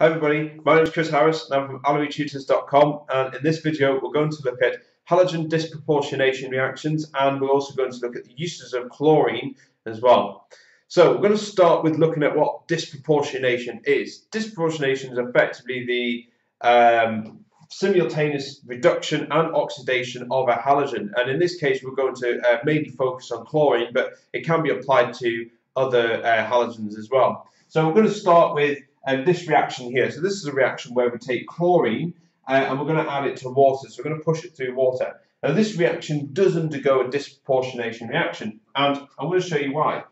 Hi everybody, my name is Chris Harris and I'm from AlleryTutors.com and in this video we're going to look at halogen disproportionation reactions and we're also going to look at the uses of chlorine as well. So we're going to start with looking at what disproportionation is. Disproportionation is effectively the um, simultaneous reduction and oxidation of a halogen and in this case we're going to uh, mainly focus on chlorine but it can be applied to other uh, halogens as well. So we're going to start with uh, this reaction here. So this is a reaction where we take chlorine uh, and we're going to add it to water. So we're going to push it through water. Now this reaction does undergo a disproportionation reaction and I'm going to show you why.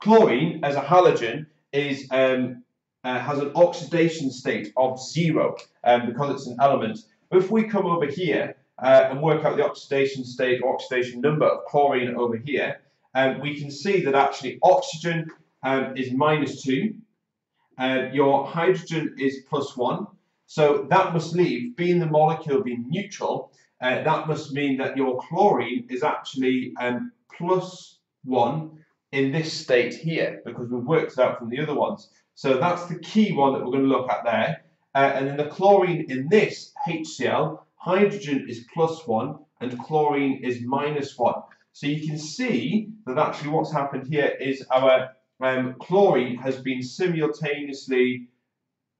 Chlorine as a halogen is um, uh, has an oxidation state of zero um, because it's an element. But if we come over here uh, and work out the oxidation state or oxidation number of chlorine over here, um, we can see that actually oxygen um, is minus 2, uh, your hydrogen is plus 1. So that must leave, being the molecule being neutral, uh, that must mean that your chlorine is actually um, plus 1 in this state here, because we've worked out from the other ones. So that's the key one that we're going to look at there. Uh, and then the chlorine in this HCl, hydrogen is plus 1 and chlorine is minus 1. So you can see that actually what's happened here is our um, chlorine has been simultaneously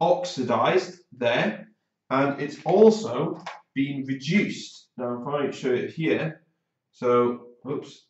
oxidized there and it's also been reduced. Now if I show it here, so oops,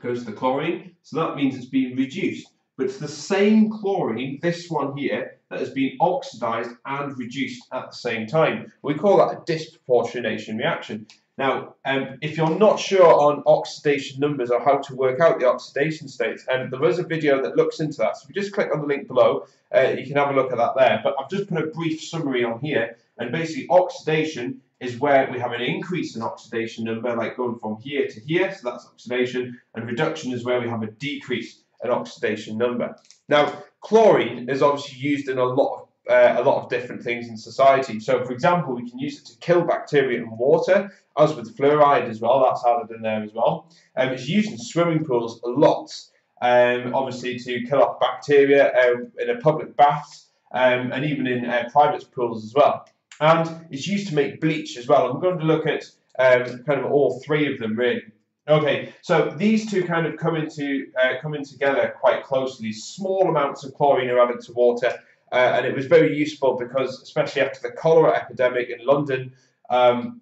goes the chlorine, so that means it's been reduced. But it's the same chlorine, this one here, that has been oxidized and reduced at the same time. We call that a disproportionation reaction. Now, um, if you're not sure on oxidation numbers or how to work out the oxidation states, um, there is a video that looks into that. So if you just click on the link below, uh, you can have a look at that there. But I've just put a brief summary on here, and basically oxidation is where we have an increase in oxidation number, like going from here to here, so that's oxidation, and reduction is where we have a decrease in oxidation number. Now, chlorine is obviously used in a lot of uh, a lot of different things in society. So, for example, we can use it to kill bacteria in water, as with fluoride as well. That's added in there as well. Um, it's used in swimming pools a lot, um, obviously to kill off bacteria uh, in a public bath um, and even in uh, private pools as well. And it's used to make bleach as well. I'm going to look at um, kind of all three of them really. Okay, so these two kind of come into uh, together quite closely. Small amounts of chlorine are added to water uh, and it was very useful because, especially after the cholera epidemic in London um,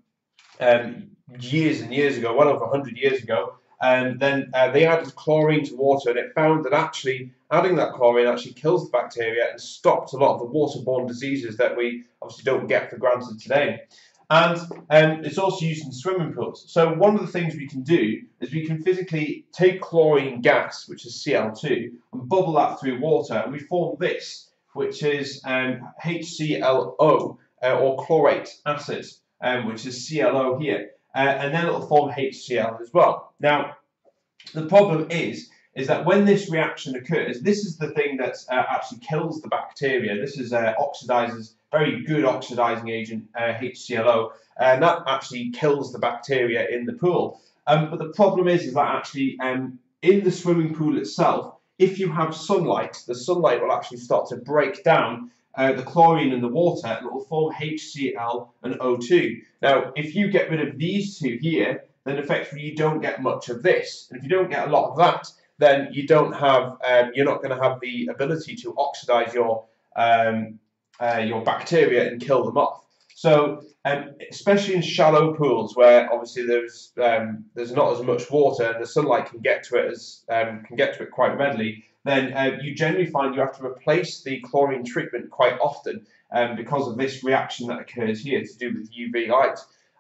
um, years and years ago, well over 100 years ago, and then uh, they added chlorine to water, and it found that actually adding that chlorine actually kills the bacteria and stopped a lot of the waterborne diseases that we obviously don't get for granted today. And um, it's also used in swimming pools. So one of the things we can do is we can physically take chlorine gas, which is Cl2, and bubble that through water, and we form this which is um, HClO uh, or chlorate acid, um, which is ClO here, uh, and then it'll form HCl as well. Now, the problem is, is that when this reaction occurs, this is the thing that uh, actually kills the bacteria. This is uh, oxidizes, very good oxidizing agent, HClO, uh, and that actually kills the bacteria in the pool. Um, but the problem is, is that actually um, in the swimming pool itself, if you have sunlight, the sunlight will actually start to break down uh, the chlorine in the water and it will form HCl and O2. Now, if you get rid of these two here, then effectively you don't get much of this. And if you don't get a lot of that, then you don't have, um, you're not going to have the ability to oxidize your, um, uh, your bacteria and kill them off. So, um, especially in shallow pools where obviously there's um, there's not as much water and the sunlight can get to it as um, can get to it quite readily, then uh, you generally find you have to replace the chlorine treatment quite often um, because of this reaction that occurs here to do with UV light.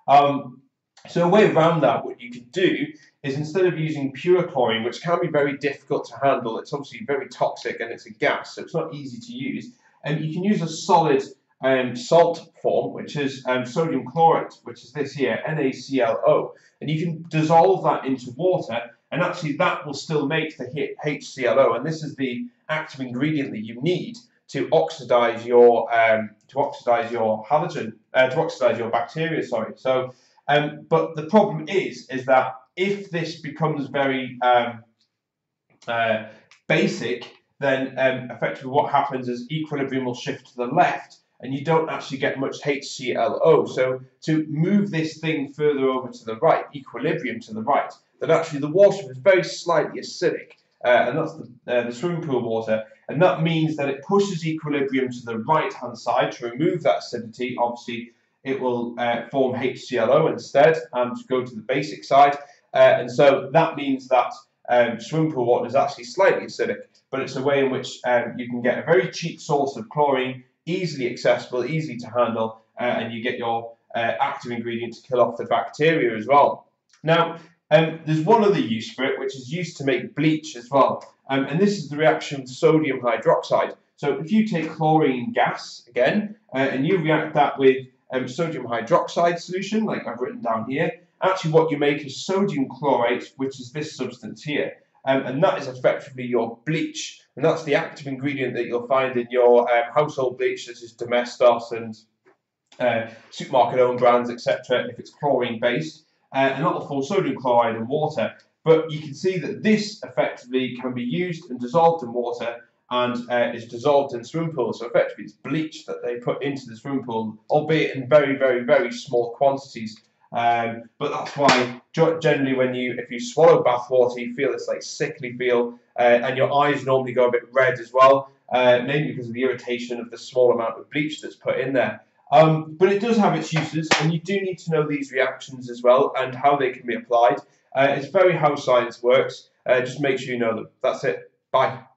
Um, so a way around that, what you could do is instead of using pure chlorine, which can be very difficult to handle, it's obviously very toxic and it's a gas, so it's not easy to use, and you can use a solid um, salt form, which is um, sodium chlorate, which is this here, NaClO. And you can dissolve that into water, and actually that will still make the HClO. And this is the active ingredient that you need to oxidize your um, to oxidize your halogen, uh, to oxidize your bacteria. Sorry. So, um, but the problem is, is that if this becomes very um, uh, basic, then um, effectively what happens is equilibrium will shift to the left and you don't actually get much HClO. So to move this thing further over to the right, equilibrium to the right, then actually the water is very slightly acidic, uh, and that's the, uh, the swimming pool water, and that means that it pushes equilibrium to the right-hand side to remove that acidity. Obviously, it will uh, form HClO instead and go to the basic side, uh, and so that means that um, swimming pool water is actually slightly acidic, but it's a way in which um, you can get a very cheap source of chlorine easily accessible, easy to handle, uh, and you get your uh, active ingredient to kill off the bacteria as well. Now, um, there's one other use for it, which is used to make bleach as well, um, and this is the reaction with sodium hydroxide. So if you take chlorine gas again, uh, and you react that with um, sodium hydroxide solution, like I've written down here, actually what you make is sodium chlorate, which is this substance here. Um, and that is effectively your bleach. And that's the active ingredient that you'll find in your um, household bleach, such as Domestos and uh, supermarket owned brands, etc., if it's chlorine based, uh, and not the full sodium chloride and water. But you can see that this effectively can be used and dissolved in water and uh, is dissolved in swimming pools. So effectively, it's bleach that they put into the swimming pool, albeit in very, very, very small quantities. Um, but that's why generally when you, if you swallow bath water, you feel this like sickly feel, uh, and your eyes normally go a bit red as well, uh, mainly because of the irritation of the small amount of bleach that's put in there. Um, but it does have its uses, and you do need to know these reactions as well and how they can be applied. Uh, it's very how science works. Uh, just make sure you know them. That's it. Bye.